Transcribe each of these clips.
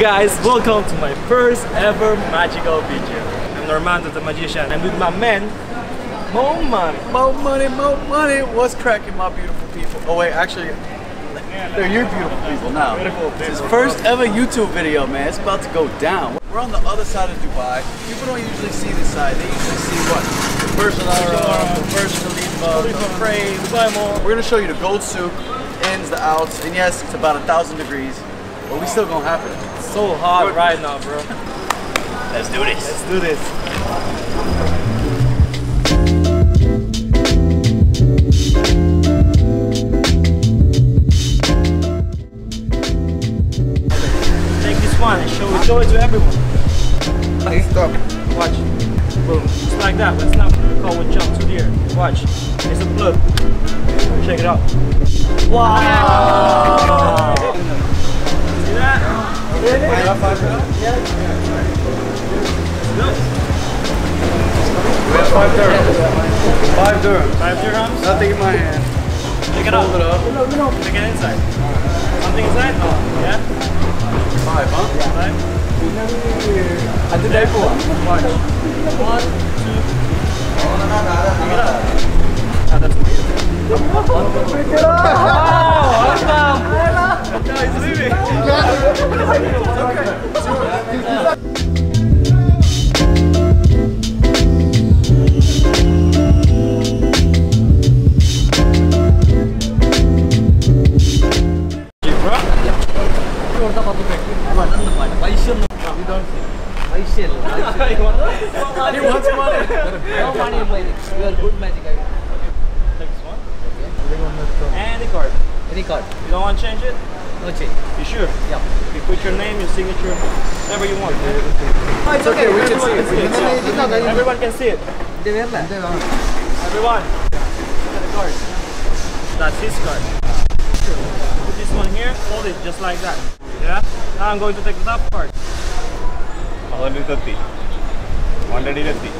Guys, welcome to my first ever magical video. I'm Normando the Magician and with my man, Mo Money. Mo money, mo money. What's cracking, my beautiful people? Oh wait, actually, they're your beautiful people now. It's his first ever YouTube video, man. It's about to go down. We're on the other side of Dubai. People don't usually see this side. They usually see what? The Burj Al Burj Khalifa, the crane. We're gonna show you the gold souk, ins, the outs, and yes, it's about a thousand degrees, but we still gonna happen. So hot right now, bro. Let's do this. Let's do this. Take this one and show it, show it to everyone. Stop. Watch. Boom. Just like that. Let's not go and jump to the air. Watch. It's a plug. Check it out. Wow! We have five dirhams. Five dirhams. Five dirhams. Nothing in my hand. Check it out. Hold it up. Check it inside. Something inside? Oh, yeah? Five, huh? Five. I did that for Watch. One, two. Check it. Ah, that's weird. Oh, card? You don't want to change it? Okay. You sure? Yeah. You put your name, your signature, whatever you want. Oh, it's, it's okay. okay. We can see it. Can see it. it. Yeah. Everyone can see it. Everyone. The card. That's his card. Put this one here. Hold it just like that. Yeah. Now I'm going to take the top part. 130. 130. tea.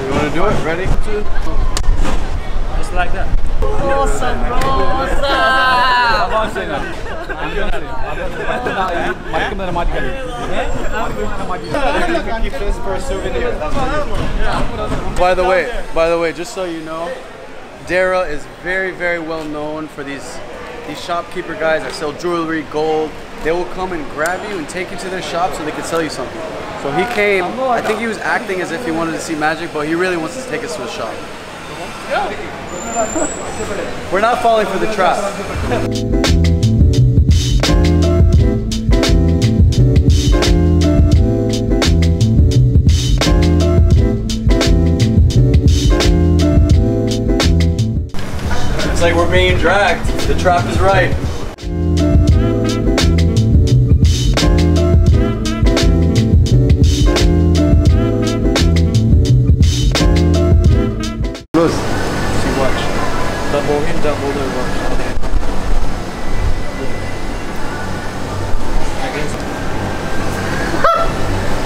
You want to do it? Ready? Two. Just like that. Awesome, bro. Awesome a By the way, by the way, just so you know, Deira is very, very well known for these these shopkeeper guys that sell jewelry, gold. They will come and grab you and take you to their shop so they can sell you something. So he came. I think he was acting as if he wanted to see magic, but he really wants to take us to his shop. We're not falling for the trap. It's like we're being dragged. The trap is right.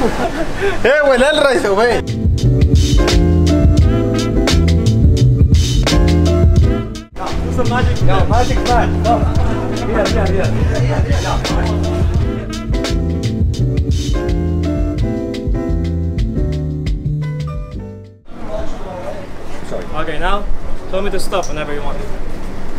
Eh, huele el raíz, güey. Do some magic. No, magic man. Come. Here, here, here. Okay, now tell me to stop whenever you want.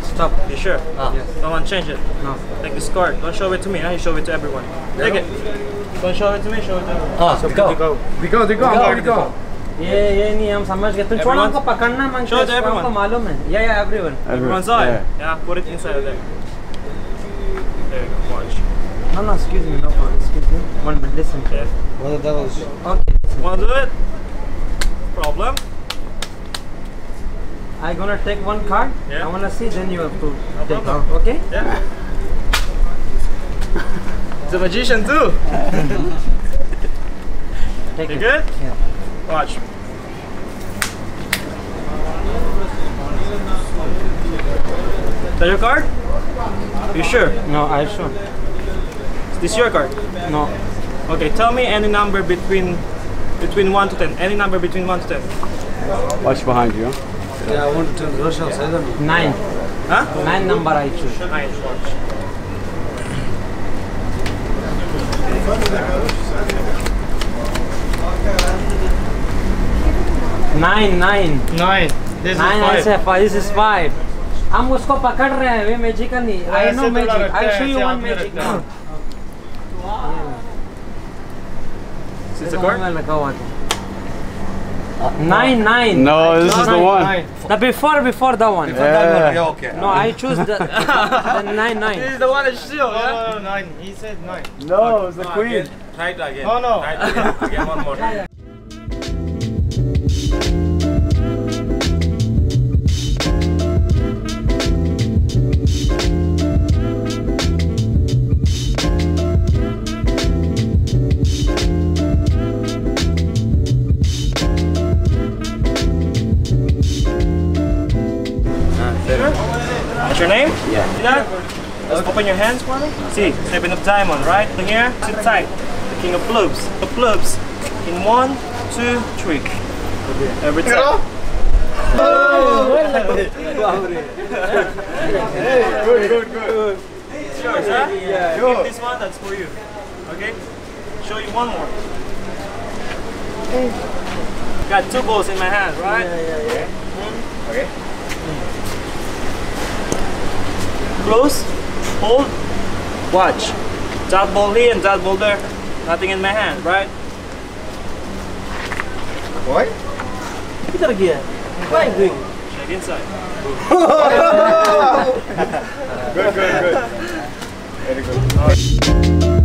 Stop. You sure? Ah. Don't want to change it? No. Take this card. Don't show it to me. Now you show it to everyone. Take it. It शोहरत में शोहरत हाँ दिखाओ दिखाओ दिखाओ हमारे दिखाओ ये ये नहीं हम समझ गए तुम छोड़ो हमको पकड़ना मांगते हो हमको मालूम है yeah yeah everyone everyone saw yeah put it inside that watch no no excuse me no excuse me one minute listen yeah. what that was okay want to do it problem I gonna take one card. Yeah. I wanna see. Then you approve. No take problem. Out, okay. Yeah. He's a magician too. Take You it. good? Yeah. Watch. That your card? You sure? No, I sure. Is this your card? No. Okay, tell me any number between between one to ten. Any number between one to ten. Watch behind you. Nine. Huh? Nine number I choose. Nine. Watch. हम उसको पकड़ रहे हैं वे magical नहीं। I know magic I show you one magic लगा हुआ था Uh, nine, nine. No, this is the one. Nine. The before, before that one. Yeah. okay. No, I choose the, the nine, nine. This is the one that still, no, no, no, nine. He said nine. No, it's the queen. Try it again. No, no. Try it again. again one more What's your name? Yeah. See that? Let's open your hands for me. See, seven of diamond, right? Here, sit tight. The king of clubs. The clubs. In one, two, three. Every time. hey, Good, good, good. Sure, sir? Yeah. Keep this one, that's for you. Okay? Show you one more. Got two balls in my hand, right? Yeah, yeah, yeah. Okay. close, hold, watch. That ball here and that ball there. Nothing in my hand, right? What? You at again. What are you doing? Check inside. good, good, good. Very good.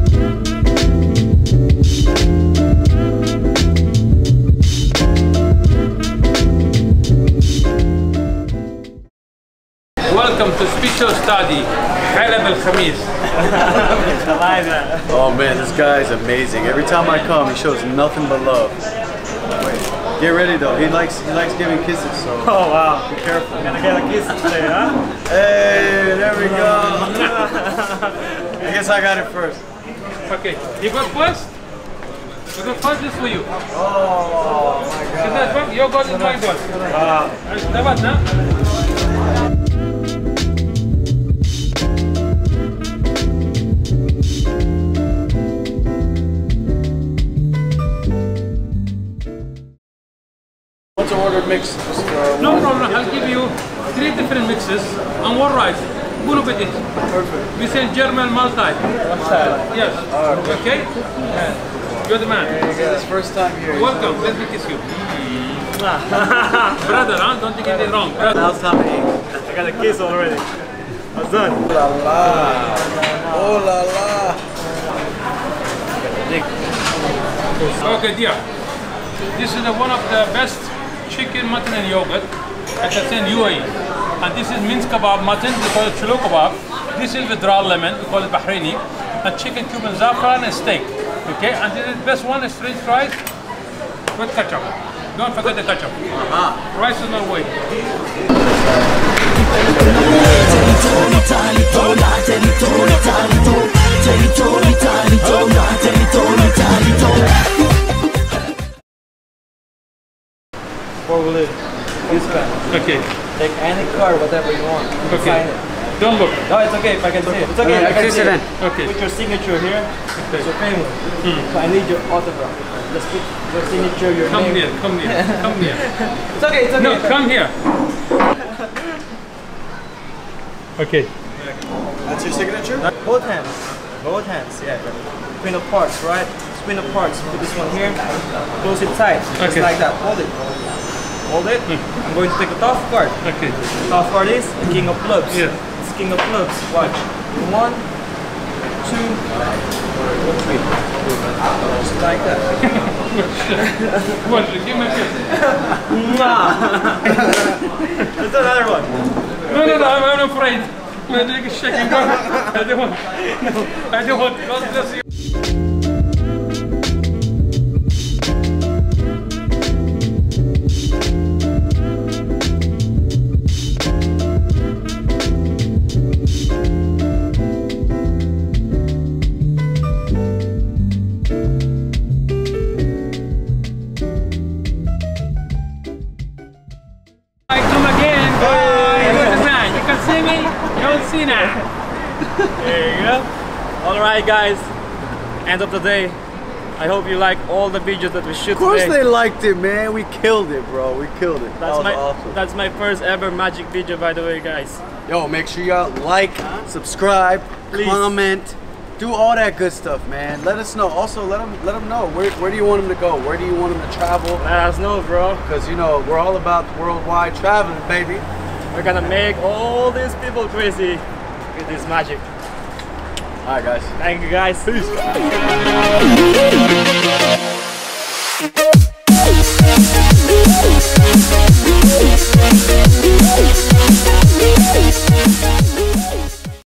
Welcome to special study, Halab al Khamis. I like that. Oh man, this guy is amazing. Every time I come, he shows nothing but love. Get ready though. He likes he likes giving kisses, so Oh wow. be careful. I'm Gonna get a kiss today, huh? Hey, there we go. I guess I got it first. Okay, you got first? You got first this for you. Oh my See that one? Your goal is my goal. Wow. Dapat na? What's the order mix? No problem, I'll give you three different mixes and one rice. Bunu bedit. Perfect. We say German multi. Yes. Ah, okay? You're the man. Hey, guys, first time here. Welcome, let me kiss you. Brother, huh? Don't take it wrong. Brother. Now it's time to eat. I got a kiss already. I was done. Oh la la. Oh la la. Okay, dear. This is the one of the best chicken, mutton, and yogurt at the in UAE. And this is minced kebab mutton, we call it chulu kebab. This is with raw lemon, we call it Bahraini. And chicken Cuban and zafran and steak. Okay, and this is the best one is french fries with ketchup. Don't forget the ketchup. Rice is not way. Before we leave, this guy. Okay, Take any card, whatever you want. You Okay. Sign it. don't look. No, it's okay if I can see it. It's okay. I can see it. Okay. Put your signature here. Okay. It's your family. Hmm. So I need your autograph. Just put your signature, your Come name. here, come here, come here. It's okay. It's okay. No, come here. Okay. That's your signature? Both hands. Both hands. Yeah. Between the parts, right? Between the parts. Put this one here. Close it tight. Just Okay. like that. Hold it. Hold it. I'm going to take the top card. Okay. Top card is the king of clubs. Yeah. It's king of clubs. Watch. One, two, three. Just like that. What? Give me a kiss. Let's another one. No, no, no, I'm, I'm afraid. My leg is shaking. I don't want. No, I don't want. God bless you. Right, guys. end of the day, I hope you like all the videos that we shoot Of course today. they liked it, man. We killed it, bro. We killed it. that That's was my awesome. that's my first ever magic video, by the way, guys. Yo, make sure y'all like, subscribe, Please. comment, do all that good stuff, man. Let us know. Also, let them let them know where where do you want them to go? Where do you want them to travel? Let us know, bro. Because you know we're all about worldwide traveling, baby. We're gonna make all these people crazy with this magic. All right, guys. Thank you, guys. Peace.